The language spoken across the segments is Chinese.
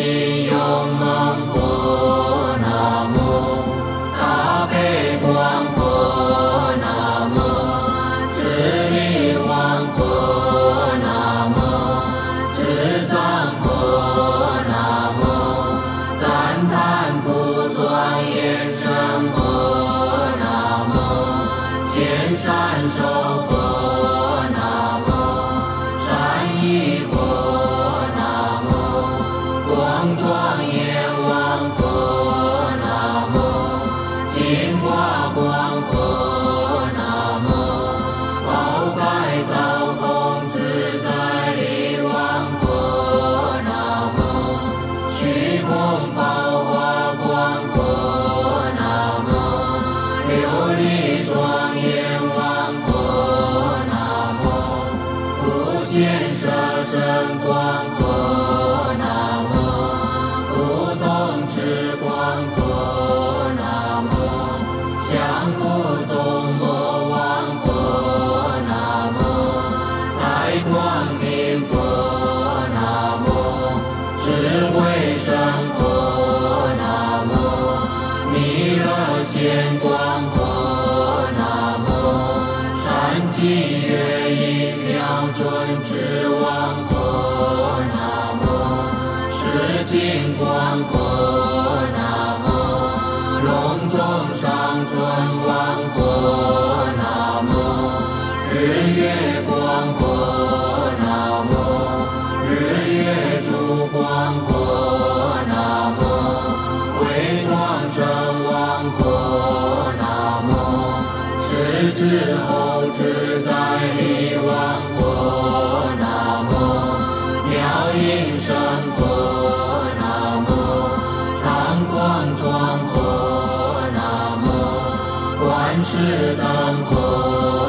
see 是当空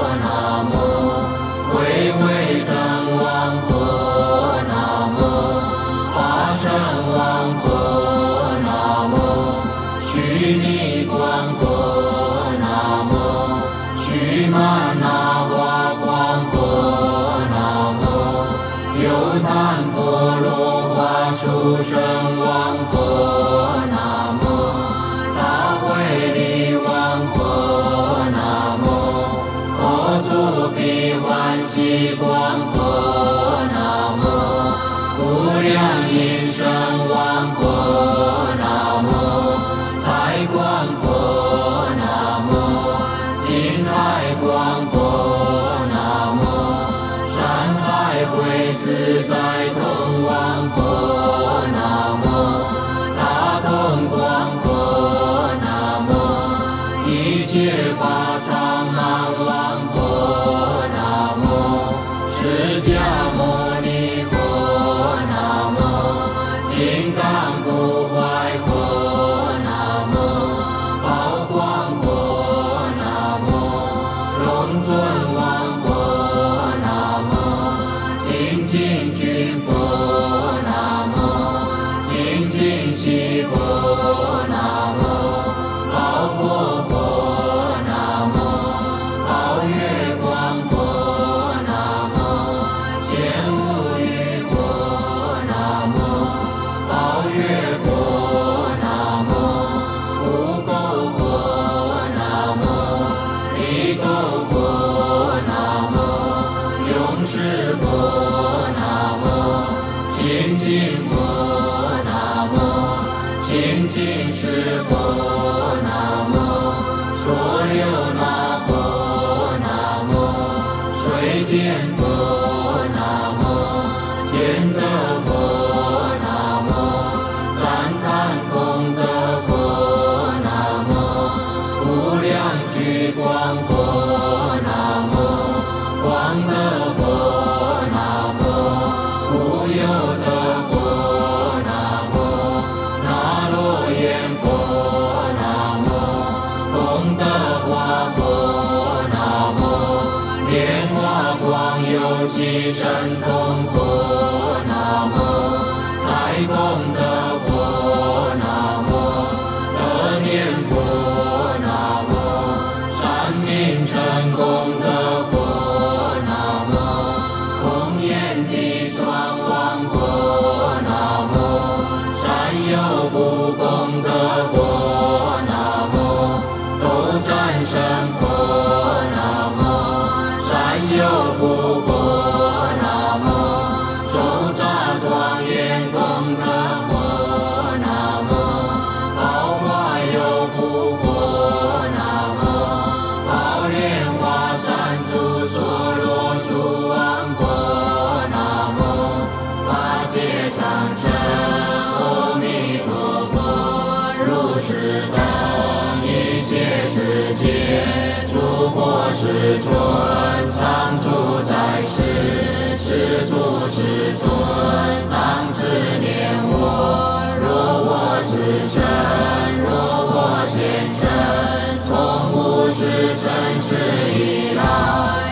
佛那摩清净佛那清净。身，若我现身，从无始生死以来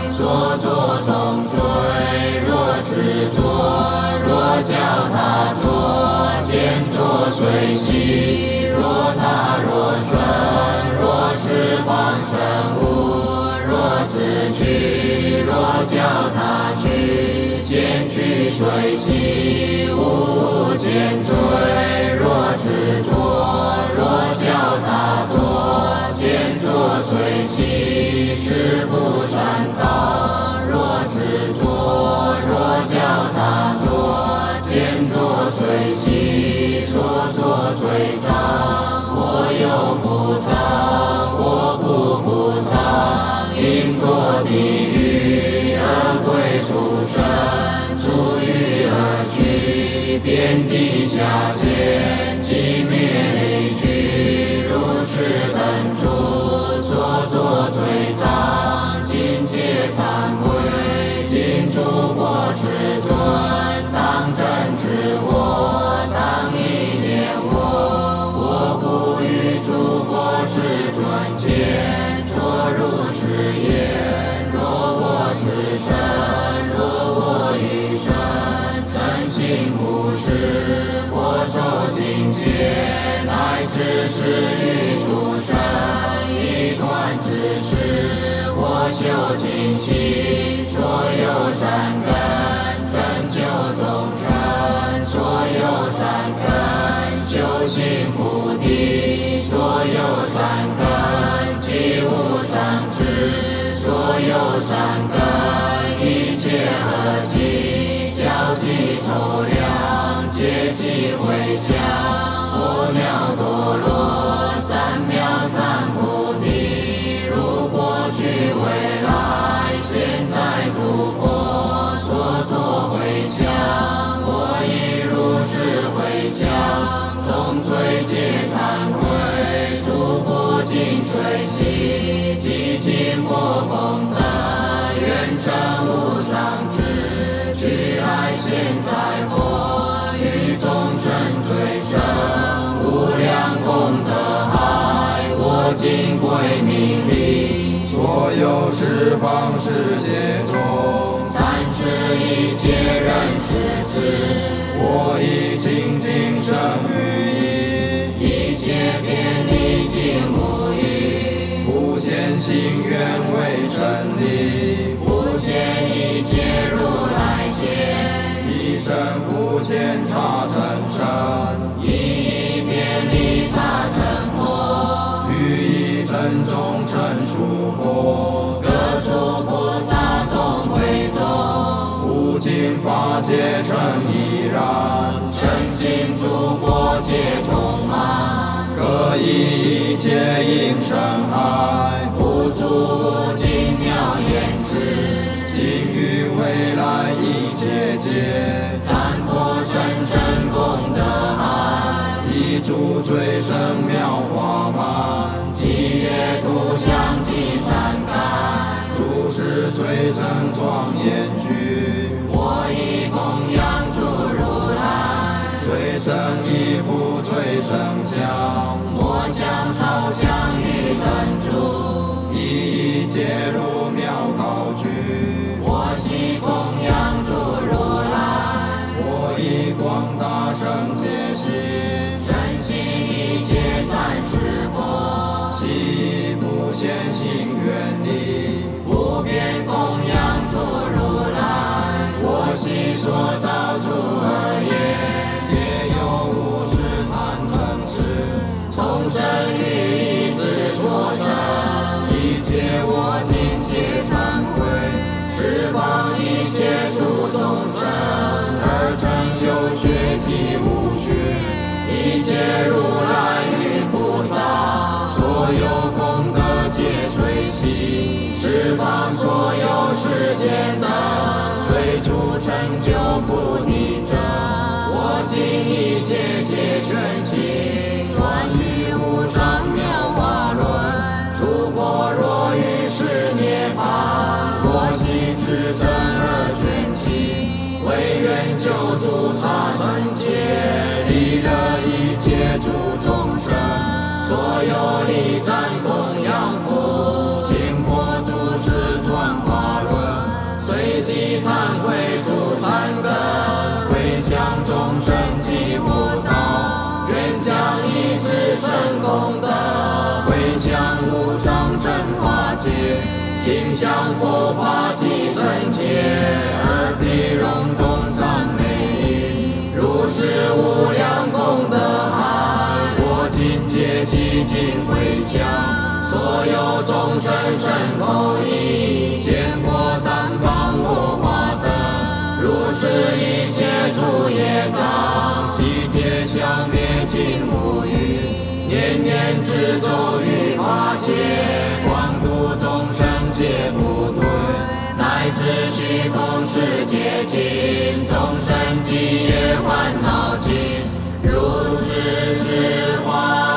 所作种罪，若自作，若教他作，见作随喜，若他若顺，若是放生无，若自去，若教他去，见去随喜，无见罪，若自作，若教他作，见作随喜，是不善道，若自作，若教他作，见作随喜，说作罪障，我有福障，我不福障，因堕地狱而归畜生，出狱而去，遍地下见，只是于诸生，一段之事，我修尽心，所有善根，拯救众生，所有善根，修行菩提，所有善根，随喜，积尽佛功德，愿成无上智，具来现在佛，与众生最生，无量功德海，我今归命礼，所有十方世界中，三世一切人世子，我以清净身语真理，无限一切如来前，一身复现刹尘身，一一遍历刹尘佛，于一尘中成属佛，各诸菩萨众会众，无尽法界成已然，身心诸佛皆充满。各以一切应声爱，不足切皆，赞佛深深功德海，一诸最胜妙华满，七月图像积善盖，诸事最胜庄严具，我以供养诸如来，最胜一夫最胜相，我向朝香与灯烛，一一皆入。以不现行远离，不变供养诸如来，我悉所造放所有世间等，追逐成就菩提者，我尽一切皆全尽，专于无上妙法轮，诸佛若于是涅槃，若悉至真而全齐，唯愿救助他成劫，利乐一切诸众生，所有礼赞生及佛道，愿将一世圣功德，回向无上正法界，心向佛法及圣界，二地融动三昧，如是无量功德海，我今皆悉尽回向，所有众生身口意，一切诸业障，悉皆消灭尽无余，念念之咒于法界，广度众生皆不退，乃至虚空世界尽，众生极业烦恼尽，如是是花。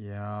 Yeah.